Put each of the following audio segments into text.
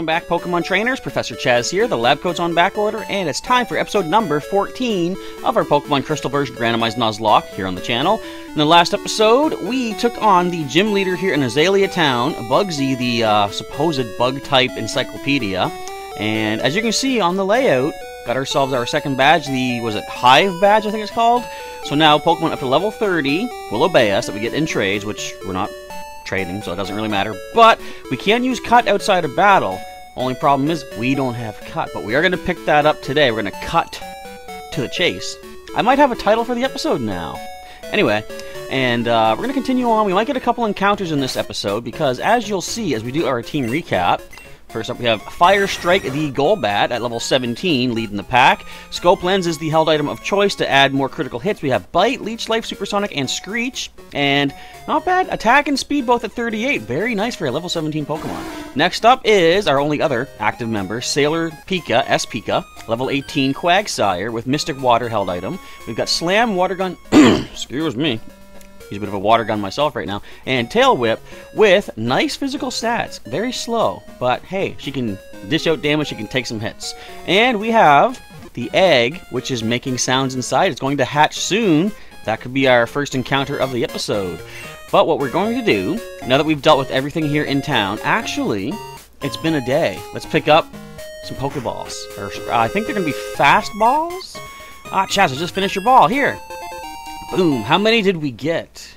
Welcome back, Pokemon trainers. Professor Chas here. The lab coat's on back order, and it's time for episode number 14 of our Pokemon Crystal version randomized Nuzlocke here on the channel. In the last episode, we took on the gym leader here in Azalea Town, Bugsy, the uh, supposed bug-type encyclopedia. And as you can see on the layout, got ourselves our second badge, the, was it Hive badge, I think it's called? So now, Pokemon up to level 30 will obey us that we get in trades, which we're not trading, so it doesn't really matter. But we can use cut outside of battle. Only problem is we don't have cut, but we are going to pick that up today. We're going to cut to the chase. I might have a title for the episode now. Anyway, and uh, we're going to continue on. We might get a couple encounters in this episode because, as you'll see as we do our team recap, First up, we have Fire Strike the Golbat at level 17, leading the pack. Scope Lens is the held item of choice to add more critical hits. We have Bite, Leech Life, Supersonic, and Screech. And not bad, Attack and Speed both at 38. Very nice for a level 17 Pokemon. Next up is our only other active member, Sailor Pika, S Pika, level 18 Quagsire with Mystic Water held item. We've got Slam, Water Gun, excuse me, He's a bit of a water gun myself right now. And Tail Whip with nice physical stats. Very slow, but hey, she can dish out damage, she can take some hits. And we have the egg, which is making sounds inside. It's going to hatch soon. That could be our first encounter of the episode. But what we're going to do, now that we've dealt with everything here in town, actually, it's been a day. Let's pick up some Pokeballs. Or, uh, I think they're going to be fast balls? Ah, Chas, just finished your ball. Here, Boom. How many did we get?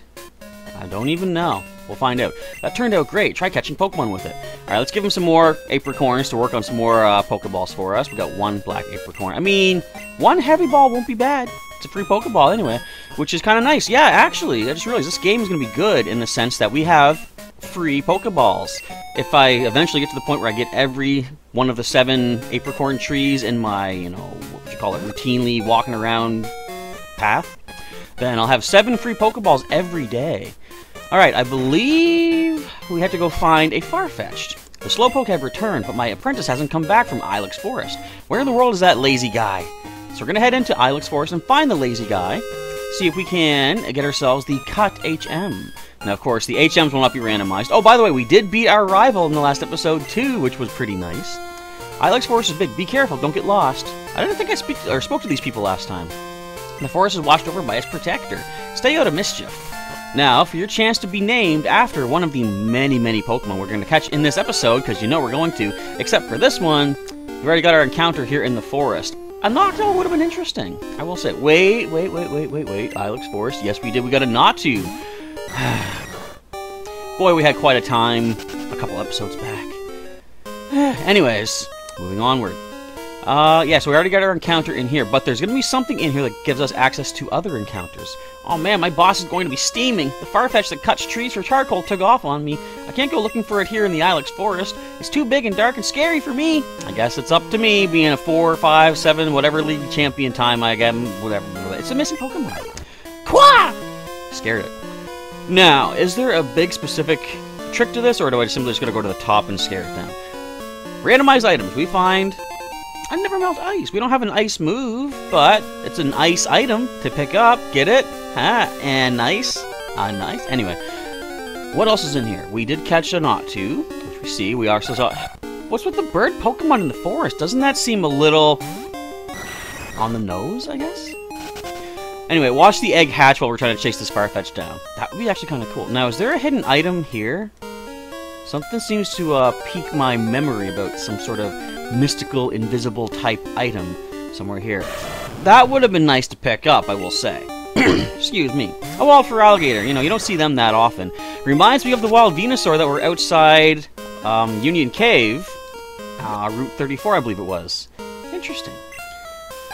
I don't even know. We'll find out. That turned out great. Try catching Pokemon with it. Alright, let's give him some more apricorns to work on some more uh, Pokeballs for us. We got one black apricorn. I mean, one heavy ball won't be bad. It's a free Pokeball anyway, which is kind of nice. Yeah, actually, I just realized this game is going to be good in the sense that we have free Pokeballs. If I eventually get to the point where I get every one of the seven apricorn trees in my, you know, what you call it, routinely walking around path, then I'll have seven free Pokeballs every day. Alright, I believe we have to go find a Farfetch'd. The Slowpoke have returned, but my apprentice hasn't come back from Ilex Forest. Where in the world is that lazy guy? So we're going to head into Ilex Forest and find the lazy guy, see if we can get ourselves the Cut HM. Now, of course, the HMs will not be randomized. Oh, by the way, we did beat our rival in the last episode, too, which was pretty nice. Ilex Forest is big. Be careful, don't get lost. I didn't think I speak or spoke to these people last time. The forest is watched over by its protector. Stay out of mischief. Now, for your chance to be named after one of the many, many Pokemon we're going to catch in this episode, because you know we're going to, except for this one, we've already got our encounter here in the forest. A Noctowl would have been interesting, I will say. Wait, wait, wait, wait, wait, wait. Ilex Forest. Yes, we did. We got a Natu. Boy, we had quite a time a couple episodes back. Anyways, moving onward. Uh, yeah, so we already got our encounter in here, but there's going to be something in here that gives us access to other encounters. Oh man, my boss is going to be steaming. The Farfetch that cuts trees for charcoal took off on me. I can't go looking for it here in the Ilex Forest. It's too big and dark and scary for me. I guess it's up to me, being a 4, 5, 7, whatever league champion time I get, whatever. It's a missing Pokemon. Qua! Scared it. Now, is there a big specific trick to this, or do I simply just going to go to the top and scare it down? Randomized items. We find never melt ice. We don't have an ice move, but it's an ice item to pick up. Get it? Ha! And nice. Ah, uh, nice. Anyway, what else is in here? We did catch a Natu, which we see. We also saw... What's with the bird Pokemon in the forest? Doesn't that seem a little... on the nose, I guess? Anyway, watch the egg hatch while we're trying to chase this Farfetch down. That would be actually kind of cool. Now, is there a hidden item here? Something seems to uh, pique my memory about some sort of mystical, invisible type item somewhere here. That would have been nice to pick up, I will say. Excuse me. A wild alligator, you know, you don't see them that often. Reminds me of the wild Venusaur that were outside um, Union Cave, uh, Route 34, I believe it was. Interesting.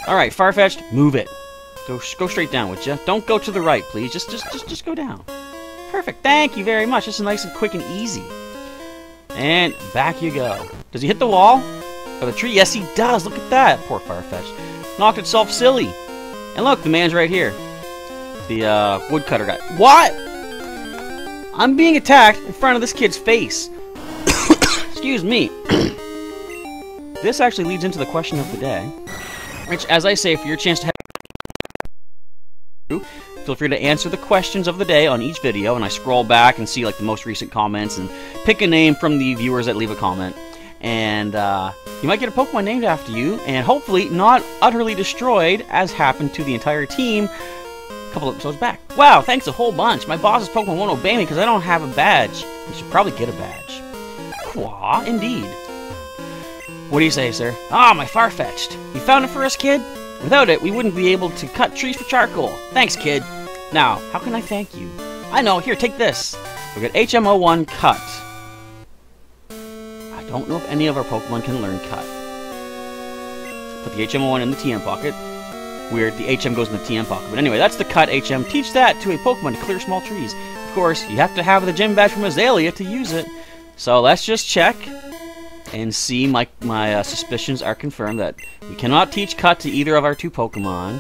Alright, Farfetch'd, move it. Go, go straight down, would you? Don't go to the right, please. Just, just, just, just go down. Perfect. Thank you very much. This is nice and quick and easy. And back you go. Does he hit the wall? Or the tree? Yes, he does. Look at that. Poor Farfetch. Knocked itself silly. And look, the man's right here. The uh, woodcutter guy. What? I'm being attacked in front of this kid's face. Excuse me. this actually leads into the question of the day. Which, as I say, for your chance to have feel free to answer the questions of the day on each video, and I scroll back and see like the most recent comments and pick a name from the viewers that leave a comment. and uh, you might get a Pokemon named after you, and hopefully not utterly destroyed, as happened to the entire team a couple episodes back. Wow, thanks a whole bunch. My boss's Pokemon won't obey me because I don't have a badge. You should probably get a badge. Qua, indeed. What do you say, sir? Ah, my Farfetch'd. You found it for us, kid? Without it, we wouldn't be able to cut trees for charcoal. Thanks, kid. Now, how can I thank you? I know, here, take this. We got HMO1 Cut. Don't know if any of our Pokemon can learn Cut. Put the HM1 in the TM pocket. Weird, the HM goes in the TM pocket. But anyway, that's the Cut HM. Teach that to a Pokemon to clear small trees. Of course, you have to have the gym badge from Azalea to use it. So let's just check and see my, my uh, suspicions are confirmed that we cannot teach Cut to either of our two Pokemon.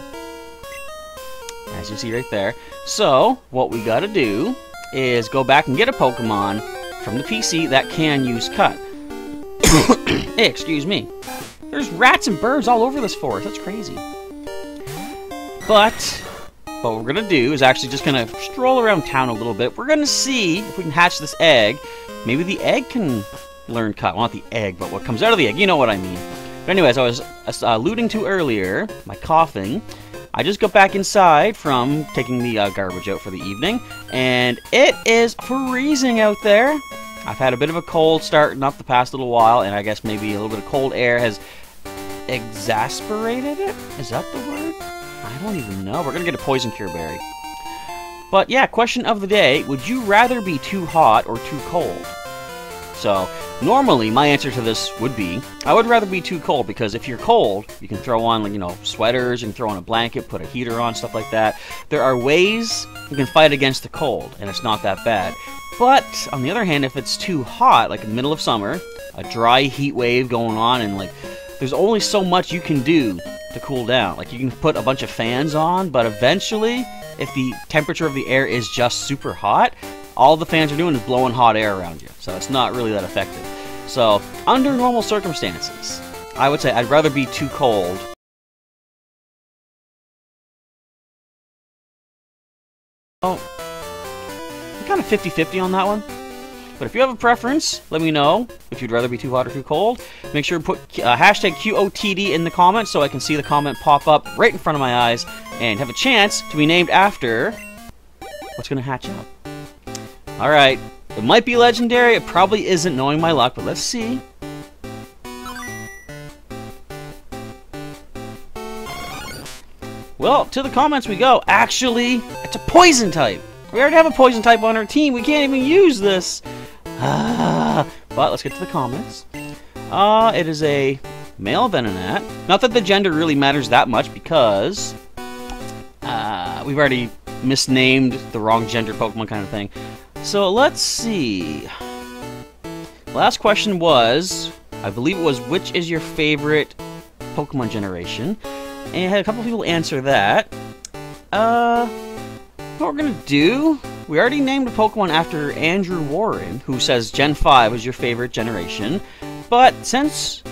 As you see right there. So, what we gotta do is go back and get a Pokemon from the PC that can use Cut. hey, excuse me. There's rats and birds all over this forest. That's crazy. But, what we're gonna do is actually just gonna stroll around town a little bit. We're gonna see if we can hatch this egg. Maybe the egg can learn cut. Well, not the egg, but what comes out of the egg. You know what I mean. But anyways, I was uh, alluding to earlier, my coughing. I just got back inside from taking the uh, garbage out for the evening, and it is freezing out there. I've had a bit of a cold starting up the past little while, and I guess maybe a little bit of cold air has exasperated it? Is that the word? I don't even know. We're going to get a poison cure berry. But yeah, question of the day, would you rather be too hot or too cold? So, normally my answer to this would be, I would rather be too cold because if you're cold, you can throw on, like, you know, sweaters, you can throw on a blanket, put a heater on, stuff like that. There are ways you can fight against the cold, and it's not that bad. But, on the other hand, if it's too hot, like in the middle of summer, a dry heat wave going on, and like, there's only so much you can do to cool down. Like, you can put a bunch of fans on, but eventually, if the temperature of the air is just super hot, all the fans are doing is blowing hot air around you. So it's not really that effective. So, under normal circumstances, I would say I'd rather be too cold. Oh, 50-50 on that one. But if you have a preference, let me know if you'd rather be too hot or too cold. Make sure to put uh, hashtag QOTD in the comments so I can see the comment pop up right in front of my eyes and have a chance to be named after what's going to hatch out. Alright, it might be legendary, it probably isn't knowing my luck, but let's see. Well, to the comments we go. Actually, it's a poison type. We already have a poison type on our team. We can't even use this. But let's get to the comments. Uh, it is a male Venonat. Not that the gender really matters that much because uh, we've already misnamed the wrong gender Pokemon kind of thing. So let's see. Last question was, I believe it was, which is your favorite Pokemon generation? And I had a couple people answer that. Uh, what we're gonna do, we already named a Pokemon after Andrew Warren, who says Gen 5 was your favorite generation. But since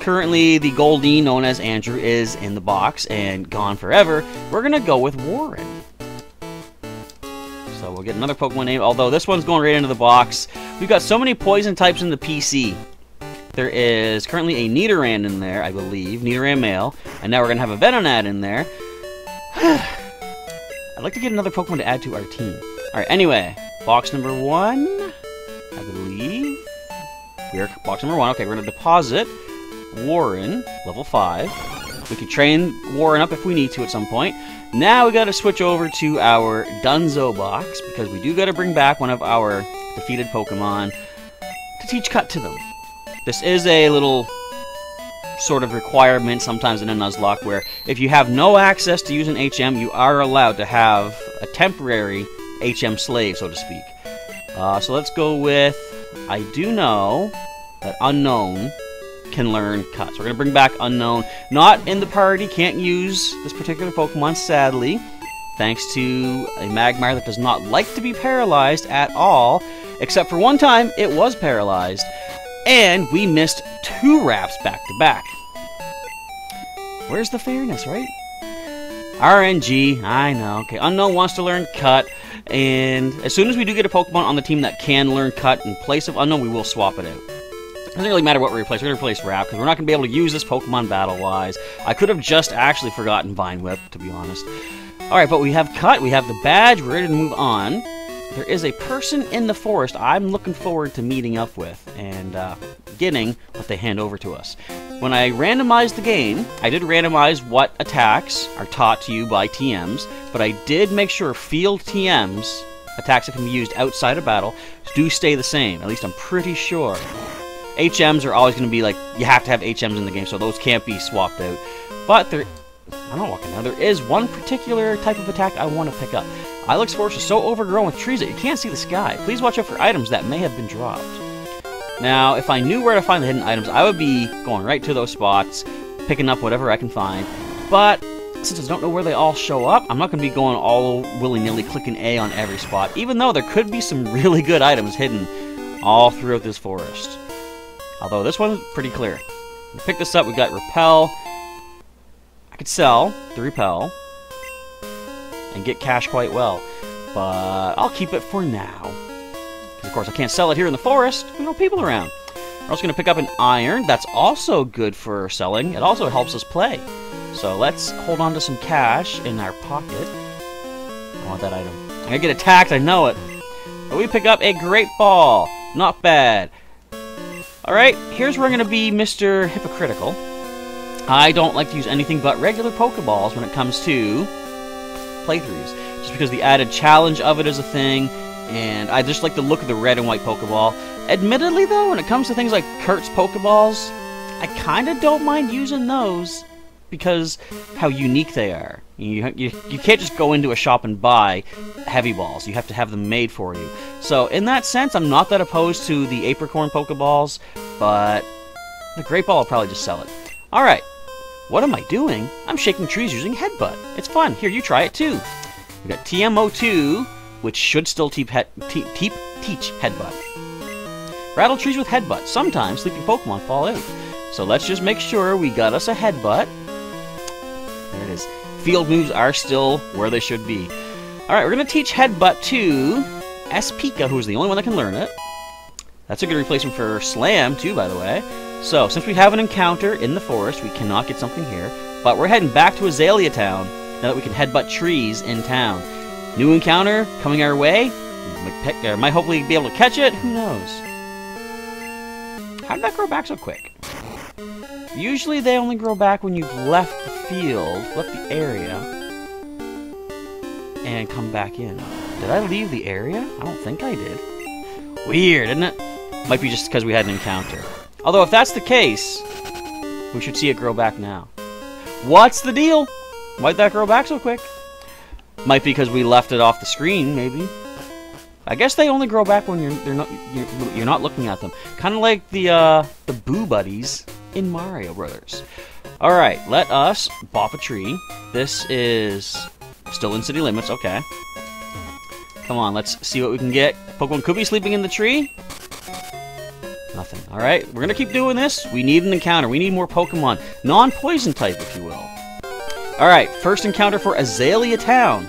currently the Goldie known as Andrew is in the box and gone forever, we're gonna go with Warren. So we'll get another Pokemon name, although this one's going right into the box. We've got so many poison types in the PC. There is currently a Nidoran in there, I believe, Nidoran male, and now we're to have a Venonat in there. I'd like to get another Pokemon to add to our team. Alright, anyway, box number one, I believe. We're box number one. Okay, we're going to deposit Warren, level 5. We can train Warren up if we need to at some point. Now we gotta switch over to our Dunzo box, because we do gotta bring back one of our defeated Pokemon to teach Cut to them. This is a little sort of requirement sometimes in a Nuzlocke where if you have no access to use an HM, you are allowed to have a temporary HM slave, so to speak. Uh, so let's go with, I do know that Unknown can learn Cut. So we're going to bring back Unknown. Not in the party, can't use this particular Pokemon, sadly. Thanks to a Magmar that does not like to be paralyzed at all. Except for one time, it was paralyzed. And we missed two wraps back to back. Where's the fairness, right? RNG, I know. Okay, Unknown wants to learn Cut. And as soon as we do get a Pokemon on the team that can learn Cut in place of Unknown, we will swap it out. doesn't really matter what we replace. We're going to replace Wrap because we're not going to be able to use this Pokemon battle-wise. I could have just actually forgotten Vine Whip, to be honest. Alright, but we have Cut, we have the badge, we're ready to move on. There is a person in the forest I'm looking forward to meeting up with and uh, getting what they hand over to us. When I randomized the game, I did randomize what attacks are taught to you by TMs, but I did make sure field TMs, attacks that can be used outside of battle, do stay the same. At least I'm pretty sure. HMs are always going to be like, you have to have HMs in the game, so those can't be swapped out. But there, I don't walk now. There is one particular type of attack I want to pick up. Ilex Forest is so overgrown with trees that you can't see the sky. Please watch out for items that may have been dropped. Now, if I knew where to find the hidden items, I would be going right to those spots, picking up whatever I can find. But since I don't know where they all show up, I'm not going to be going all willy-nilly clicking A on every spot, even though there could be some really good items hidden all throughout this forest. Although this one's pretty clear. Pick this up, we got Repel. Could sell the Repel and get cash quite well, but I'll keep it for now. Of course, I can't sell it here in the forest. No people around. We're also going to pick up an iron. That's also good for selling. It also helps us play. So let's hold on to some cash in our pocket. I want that item. I'm going to get attacked, I know it. But we pick up a Great Ball. Not bad. Alright, here's where I'm going to be Mr. Hypocritical. I don't like to use anything but regular Pokeballs when it comes to playthroughs. Just because the added challenge of it is a thing, and I just like the look of the red and white Pokeball. Admittedly, though, when it comes to things like Kurt's Pokeballs, I kind of don't mind using those because how unique they are. You, you, you can't just go into a shop and buy heavy balls. You have to have them made for you. So in that sense, I'm not that opposed to the Apricorn Pokeballs, but the Great Ball will probably just sell it. Alright, what am I doing? I'm shaking trees using Headbutt. It's fun. Here, you try it too. We got TMO2, which should still teep te teach Headbutt. Rattle trees with Headbutt. Sometimes sleeping Pokemon fall out. So let's just make sure we got us a Headbutt. There it is. Field moves are still where they should be. Alright, we're going to teach Headbutt to Espika, who's the only one that can learn it. That's a good replacement for Slam, too, by the way. So, since we have an encounter in the forest, we cannot get something here. But we're heading back to Azalea Town, now that we can headbutt trees in town. New encounter coming our way. Might, uh, might hopefully be able to catch it. Who knows? How did that grow back so quick? Usually they only grow back when you've left the field, left the area, and come back in. Did I leave the area? I don't think I did. Weird, isn't it? Might be just because we had an encounter. Although if that's the case, we should see it grow back now. What's the deal? Why'd that grow back so quick? Might be because we left it off the screen, maybe. I guess they only grow back when you're they're not you're, you're not looking at them. Kind of like the uh, the Boo Buddies in Mario Brothers. All right, let us bop a tree. This is still in city limits. Okay. Come on, let's see what we can get. Pokemon could be sleeping in the tree. Nothing. All right, we're gonna keep doing this. We need an encounter. We need more Pokemon, non-poison type, if you will. All right, first encounter for Azalea Town.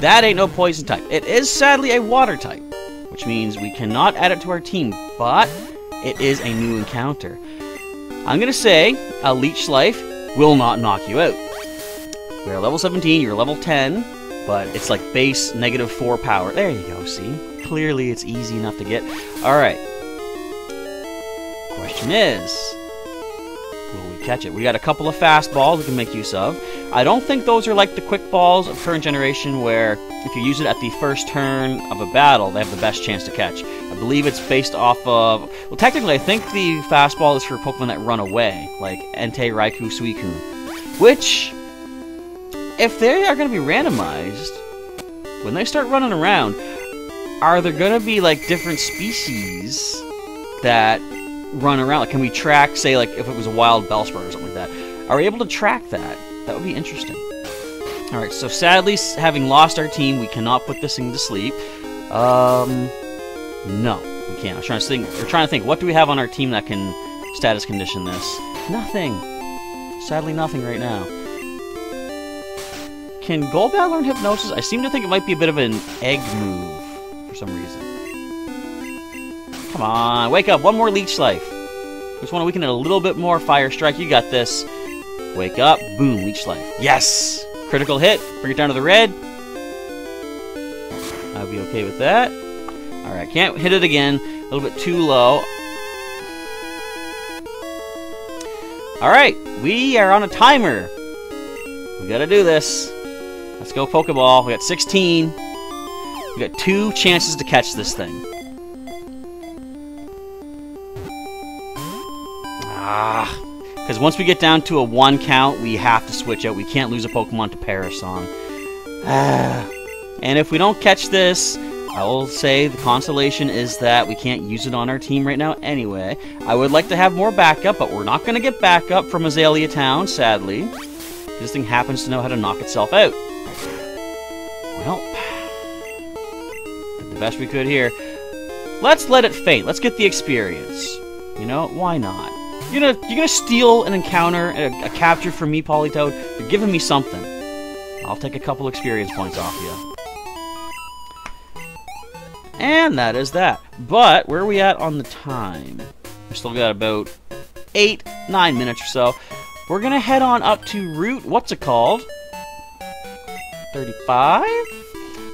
That ain't no poison type. It is sadly a water type, which means we cannot add it to our team, but it is a new encounter. I'm gonna say a Leech Life will not knock you out. We're level 17, you're level 10, but it's like base negative 4 power. There you go, see? Clearly it's easy enough to get. Alright. Question is, will we catch it? We got a couple of fastballs we can make use of. I don't think those are like the quick balls of current generation where if you use it at the first turn of a battle, they have the best chance to catch. I believe it's based off of... Well, technically, I think the fastball is for Pokemon that run away, like Entei, Raikou, Suicune. Which, if they are going to be randomized, when they start running around, are there going to be, like, different species that run around? Like, can we track, say, like, if it was a wild Bellsprout or something like that? Are we able to track that? That would be interesting. Alright, so sadly, having lost our team, we cannot put this thing to sleep. Um, no, we can't. I'm trying to think. We're trying to think. What do we have on our team that can status condition this? Nothing. Sadly, nothing right now. Can Golbat learn Hypnosis? I seem to think it might be a bit of an egg move for some reason. Come on, wake up. One more Leech Life. Just want to weaken it a little bit more. Fire Strike, you got this. Wake up. Boom, Leech Life. Yes! Critical hit. Bring it down to the red. I'll be okay with that. Alright, can't hit it again. A little bit too low. Alright, we are on a timer. We gotta do this. Let's go Pokeball. We got 16. We got two chances to catch this thing. Ah. Because once we get down to a one count, we have to switch out. We can't lose a Pokemon to Perish Song. Ah. And if we don't catch this, I will say the consolation is that we can't use it on our team right now anyway. I would like to have more backup, but we're not going to get backup from Azalea Town, sadly. This thing happens to know how to knock itself out. Best we could here. Let's let it faint. Let's get the experience. You know, why not? You're gonna, you're gonna steal an encounter, a, a capture from me, Politoed. You're giving me something. I'll take a couple experience points off you. And that is that. But, where are we at on the time? We still got about eight, nine minutes or so. We're gonna head on up to Route, what's it called? 35?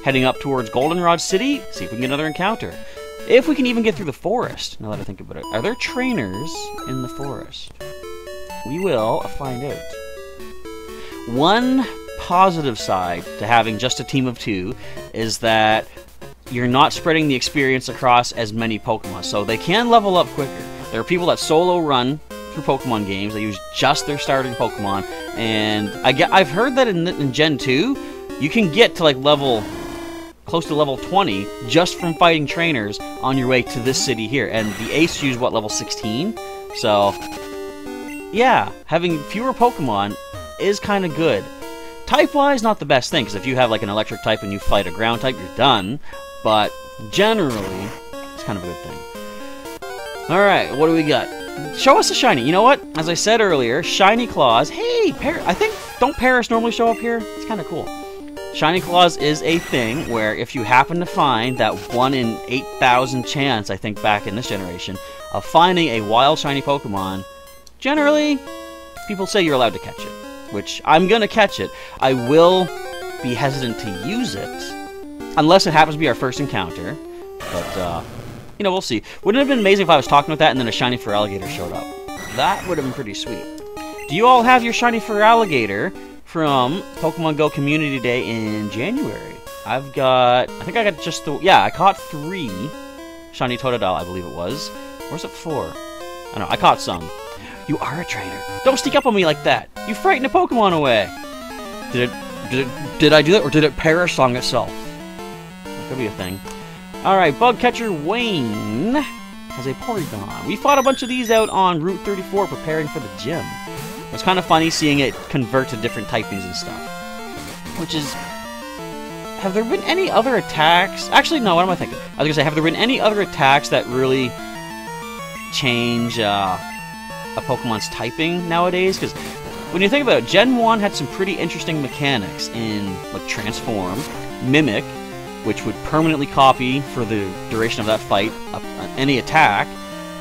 Heading up towards Goldenrod City, see if we can get another encounter. If we can even get through the forest, now that I think about it. Are there trainers in the forest? We will find out. One positive side to having just a team of two is that you're not spreading the experience across as many Pokemon, so they can level up quicker. There are people that solo run through Pokemon games. They use just their starting Pokemon, and I I've heard that in, in Gen 2, you can get to like level close to level 20 just from fighting trainers on your way to this city here. And the Ace use what level 16, so yeah, having fewer Pokemon is kind of good. Type-wise, not the best thing, because if you have like an electric type and you fight a ground type, you're done. But generally, it's kind of a good thing. Alright, what do we got? Show us a shiny. You know what? As I said earlier, shiny claws. Hey, Par I think, don't Paras normally show up here? It's kind of cool. Shiny Clause is a thing where if you happen to find that 1 in 8,000 chance, I think back in this generation, of finding a wild shiny Pokemon, generally, people say you're allowed to catch it. Which, I'm gonna catch it. I will be hesitant to use it, Unless it happens to be our first encounter. But, uh, you know, we'll see. Wouldn't it have been amazing if I was talking with that and then a shiny Feraligatr showed up? That would have been pretty sweet. Do you all have your shiny Feraligatr from Pokemon Go Community Day in January? I've got... I think I got just the... Yeah, I caught three shiny Totodile, I believe it was. Where's it four? I don't know. I caught some. You are a trainer. Don't sneak up on me like that. You frightened a Pokemon away. Did it... Did, it, did I do that, or did it Perish Song itself? That Could be a thing. Alright, Bug Catcher Wayne has a Porygon. We fought a bunch of these out on Route 34 preparing for the gym. It was kind of funny seeing it convert to different typings and stuff. Which is... Have there been any other attacks? Actually, no, what am I thinking? I was going to say, have there been any other attacks that really change uh, a Pokemon's typing nowadays? Because when you think about it, Gen 1 had some pretty interesting mechanics in, like, Transform, Mimic, which would permanently copy for the duration of that fight uh, any attack,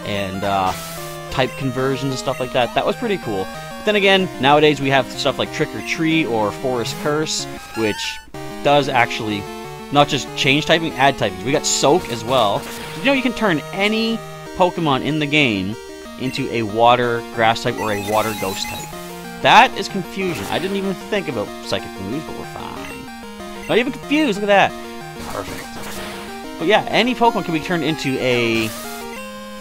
and uh, type conversions and stuff like that. That was pretty cool. But then again, nowadays we have stuff like Trick or Treat or Forest Curse, which does actually not just change typing, add typing. We got Soak as well. You know, you can turn any Pokemon in the game into a water grass type or a water ghost type. That is confusion. I didn't even think about psychic moves, but we're fine. Not even confused, look at that. Perfect. But yeah, any Pokemon can be turned into a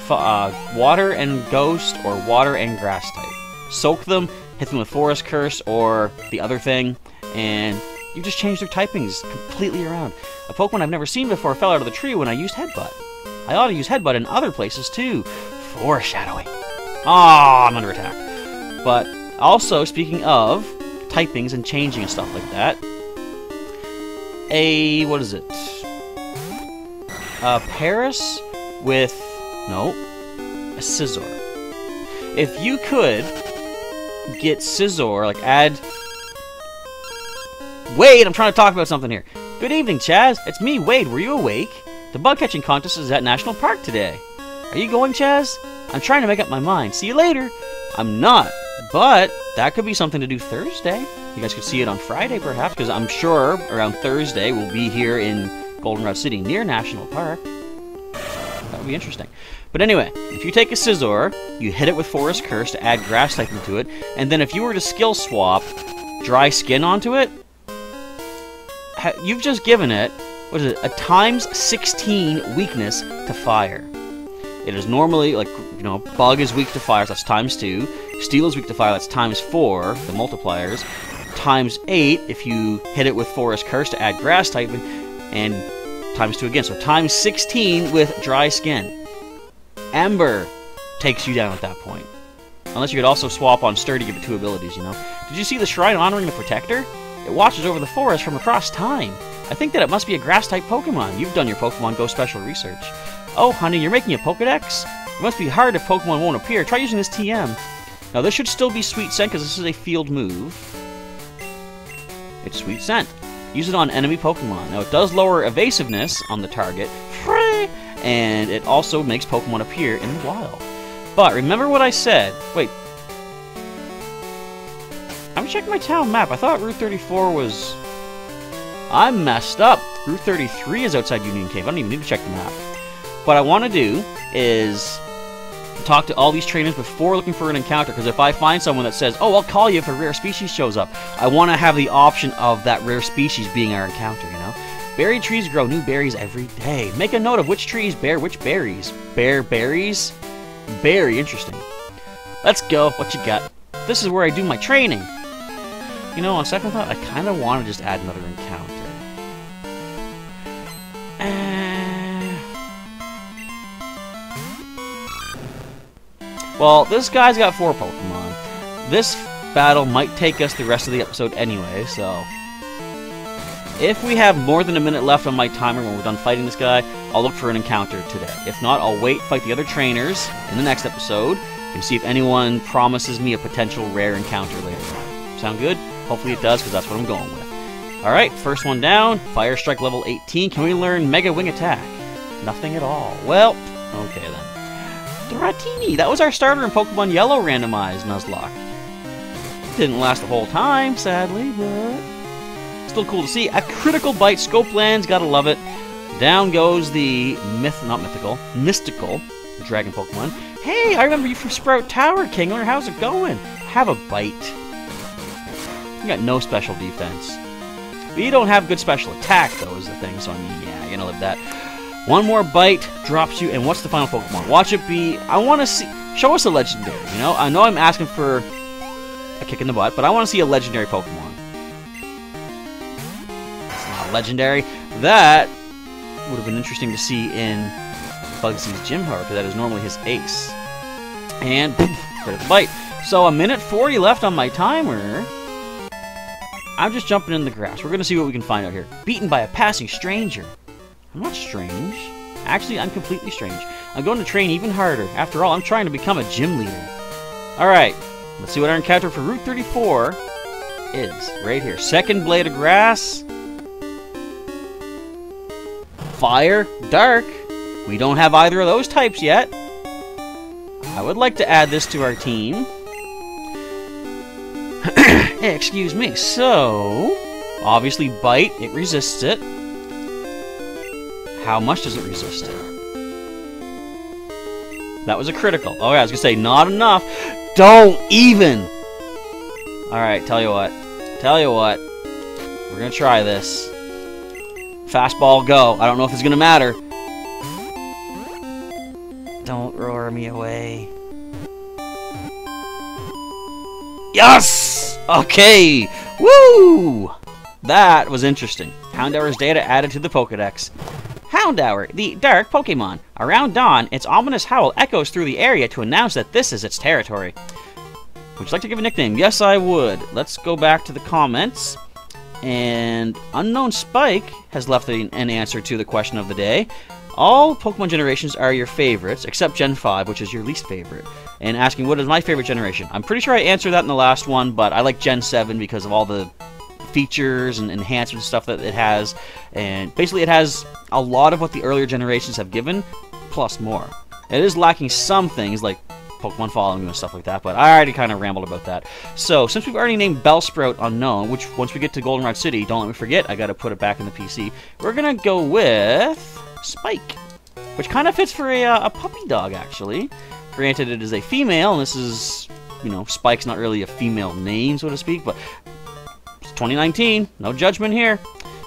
uh, water and ghost or water and grass type. Soak them, hit them with Forest Curse or the other thing, and you just change their typings completely around. A Pokemon I've never seen before fell out of the tree when I used Headbutt. I ought to use Headbutt in other places too. Foreshadowing. Ah, I'm under attack. But also, speaking of typings and changing and stuff like that, a what is it? A Paras with no a Scizor. If you could get Scizor, like add. Wade, I'm trying to talk about something here. Good evening, Chas. It's me, Wade. Were you awake? The bug catching contest is at National Park today. Are you going, Chas? I'm trying to make up my mind. See you later. I'm not, but that could be something to do Thursday. You guys could see it on Friday, perhaps, because I'm sure around Thursday we'll be here in Goldenrod City near National Park. That would be interesting. But anyway, if you take a Scizor, you hit it with Forest Curse to add Grass typing to it, and then if you were to skill swap Dry Skin onto it, you've just given it, what is it, a times 16 weakness to Fire. It is normally, like, you know, Bug is weak to Fire, so that's times 2. Steel is weak to Fire, that's times 4, the multipliers. Times 8 if you hit it with Forest Curse to add Grass typing, and times 2 again. So times 16 with Dry Skin. Ember takes you down at that point. Unless you could also swap on Sturdy, give it two abilities, you know. Did you see the shrine honoring the Protector? It watches over the forest from across time. I think that it must be a grass-type Pokemon. You've done your Pokemon Go special research. Oh, honey, you're making a Pokedex? It must be hard if Pokemon won't appear. Try using this TM. Now, this should still be Sweet Scent, because this is a field move. It's Sweet Scent. Use it on enemy Pokemon. Now, it does lower evasiveness on the target, and it also makes Pokemon appear in the wild. But remember what I said. Wait. I'm checking my town map. I thought Route 34 was... I'm messed up. Route 33 is outside Union Cave. I don't even need to check the map. What I want to do is talk to all these trainers before looking for an encounter, because if I find someone that says, oh, I'll call you if a rare species shows up, I want to have the option of that rare species being our encounter, you know? Berry trees grow new berries every day. Make a note of which trees bear which berries. Bear berries? Very interesting. Let's go. What you got? This is where I do my training. You know, on second thought, I kind of want to just add another encounter. Uh... Well, this guy's got four Pokemon. This battle might take us the rest of the episode anyway, so... If we have more than a minute left on my timer when we're done fighting this guy, I'll look for an encounter today. If not, I'll wait, fight the other trainers in the next episode, and see if anyone promises me a potential rare encounter later on. Sound good? Hopefully it does, because that's what I'm going with. Alright, first one down, Fire Strike level 18. Can we learn Mega Wing Attack? Nothing at all. Well, okay then. Dratini! That was our starter in Pokemon Yellow randomized Nuzlocke. Didn't last the whole time, sadly, but... Still cool to see. A critical bite. Scope Lens. Gotta love it. Down goes the myth, not mythical, mystical dragon Pokemon. Hey, I remember you from Sprout Tower, Kingler. How's it going? Have a bite. You got no special defense. You don't have good special attack, though, is the thing. So, I mean, yeah, you're gonna live that. One more bite drops you, and what's the final Pokemon? Watch it be. I want to see. Show us a legendary. You know, I know I'm asking for a kick in the butt, but I want to see a legendary Pokemon legendary. That would have been interesting to see in Bugsy's Gym Power, because that is normally his ace. And critical bite. So a minute 40 left on my timer. I'm just jumping in the grass. We're going to see what we can find out here. Beaten by a passing stranger. I'm not strange. Actually, I'm completely strange. I'm going to train even harder. After all, I'm trying to become a gym leader. Alright, let's see what our encounter for Route 34 is. Right here. Second blade of grass fire, dark. We don't have either of those types yet. I would like to add this to our team. Excuse me. So, obviously bite, it resists it. How much does it resist it? That was a critical. Oh yeah, I was gonna say, not enough. Don't even! Alright, tell you what. Tell you what. We're gonna try this. Fastball, go. I don't know if it's going to matter. Don't roar me away. Yes! Okay! Woo! That was interesting. Houndour's data added to the Pokedex. Houndour, the dark Pokemon. Around dawn, its ominous howl echoes through the area to announce that this is its territory. Would you like to give a nickname? Yes, I would. Let's go back to the comments. And Unknown Spike has left an answer to the question of the day. All Pokemon generations are your favorites, except Gen 5, which is your least favorite. And asking, what is my favorite generation? I'm pretty sure I answered that in the last one, but I like Gen 7 because of all the features and enhancements and stuff that it has. And basically, it has a lot of what the earlier generations have given, plus more. It is lacking some things like Pokemon following you and stuff like that, but I already kind of rambled about that. So, since we've already named Bellsprout Unknown, which once we get to Goldenrod City, don't let me forget, I gotta put it back in the PC, we're gonna go with Spike, which kind of fits for a, uh, a puppy dog, actually. Granted, it is a female, and this is, you know, Spike's not really a female name, so to speak, but it's 2019, no judgment here.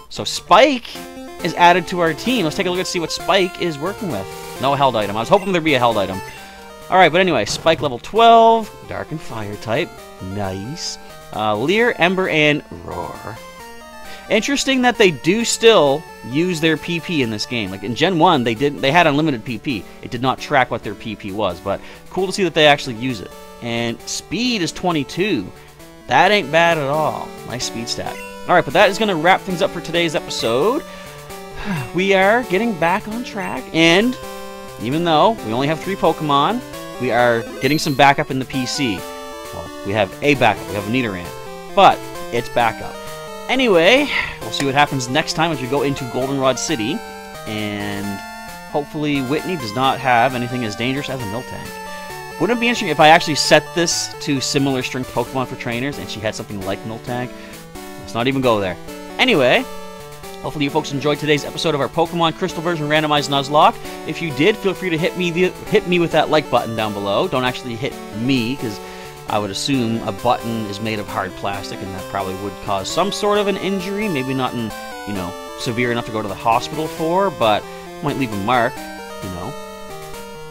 So Spike is added to our team. Let's take a look and see what Spike is working with. No held item. I was hoping there'd be a held item. Alright, but anyway, Spike level 12, Dark and Fire type, nice. Uh, Leer, Ember, and Roar. Interesting that they do still use their PP in this game. Like in Gen 1, they did they had unlimited PP. It did not track what their PP was, but cool to see that they actually use it. And speed is 22. That ain't bad at all. Nice speed stat. Alright, but that is going to wrap things up for today's episode. We are getting back on track, and even though we only have three Pokemon, we are getting some backup in the PC. Well, we have a backup, we have a Nidoran, but it's backup. Anyway, we'll see what happens next time as we go into Goldenrod City, and hopefully Whitney does not have anything as dangerous as a Miltank. Wouldn't it be interesting if I actually set this to similar strength Pokemon for trainers and she had something like Miltank? Let's not even go there. Anyway, Hopefully you folks enjoyed today's episode of our Pokemon Crystal version randomized Nuzlocke. If you did, feel free to hit me the, hit me with that like button down below. Don't actually hit me, because I would assume a button is made of hard plastic, and that probably would cause some sort of an injury. Maybe not in, you know, severe enough to go to the hospital for, but might leave a mark, you know.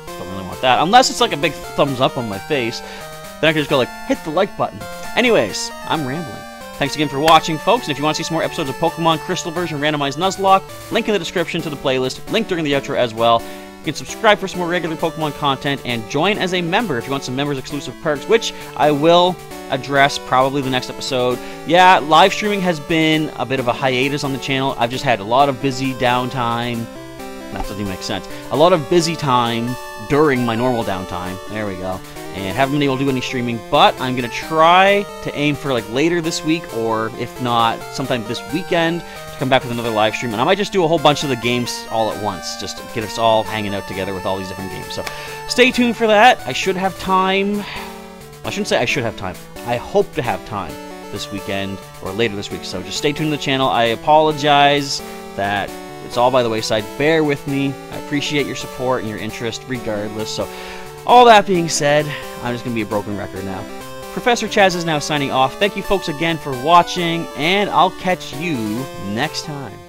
Don't really want that. Unless it's like a big thumbs up on my face. Then I can just go like, hit the like button. Anyways, I'm rambling. Thanks again for watching, folks, and if you want to see some more episodes of Pokemon Crystal version Randomized Nuzlocke, link in the description to the playlist, link during the outro as well. You can subscribe for some more regular Pokemon content, and join as a member if you want some members-exclusive perks, which I will address probably the next episode. Yeah, live streaming has been a bit of a hiatus on the channel. I've just had a lot of busy downtime. That doesn't even make sense. A lot of busy time during my normal downtime. There we go and haven't been able to do any streaming, but I'm going to try to aim for like later this week, or if not, sometime this weekend, to come back with another live stream. And I might just do a whole bunch of the games all at once, just to get us all hanging out together with all these different games. So stay tuned for that. I should have time. I shouldn't say I should have time. I hope to have time this weekend or later this week. So just stay tuned to the channel. I apologize that it's all by the wayside. Bear with me. I appreciate your support and your interest regardless. So all that being said, I'm just going to be a broken record now. Professor Chas is now signing off. Thank you folks again for watching, and I'll catch you next time.